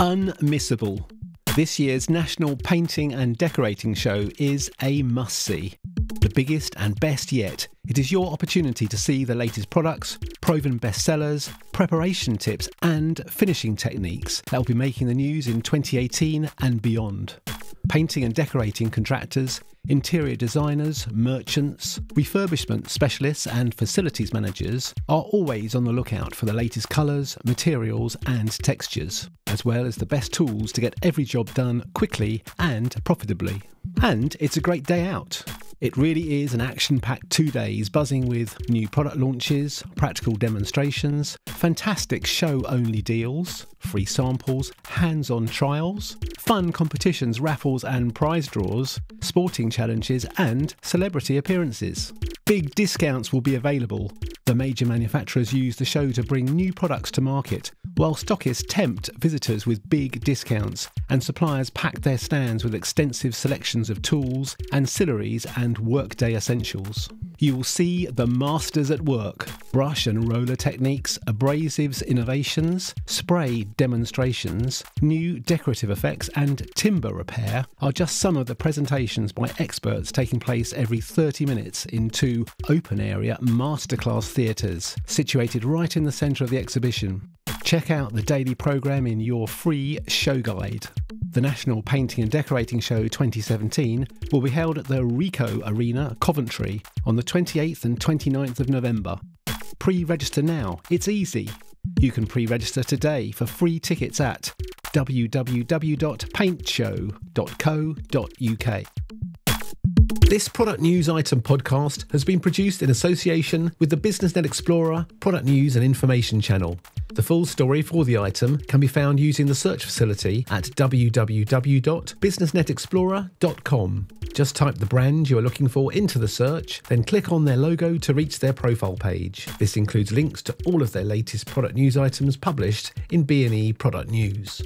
Unmissable. This year's National Painting and Decorating Show is a must see. The biggest and best yet, it is your opportunity to see the latest products, proven bestsellers, preparation tips, and finishing techniques that will be making the news in 2018 and beyond. Painting and decorating contractors, interior designers, merchants, refurbishment specialists, and facilities managers are always on the lookout for the latest colours, materials, and textures, as well as the best tools to get every job done quickly and profitably. And it's a great day out. It really is an action packed two days buzzing with new product launches, practical demonstrations, fantastic show only deals, free samples, hands on trials, fun competitions, raffles and prize draws, sporting challenges, and celebrity appearances. Big discounts will be available. The major manufacturers use the show to bring new products to market, while stockists tempt visitors with big discounts, and suppliers pack their stands with extensive selections of tools, ancillaries, and workday essentials. You will see the masters at work brush and roller techniques, abrasives innovations, spray demonstrations, new decorative effects, and timber repair are just some of the presentations by experts taking place every 30 minutes in two open area masterclass theatres situated right in the centre of the exhibition. Check out the daily programme in your free show guide. The National Painting and Decorating Show 2017 will be held at the Ricoh Arena, Coventry, on the 28th and 29th of November. Pre register now, it's easy. You can pre register today for free tickets at www.paintshow.co.uk. This product news item podcast has been produced in association with the BusinessNet Explorer product news and information channel. The full story for the item can be found using the search facility at www.businessnetexplorer.com. Just type the brand you are looking for into the search, then click on their logo to reach their profile page. This includes links to all of their latest product news items published in BNE Product News.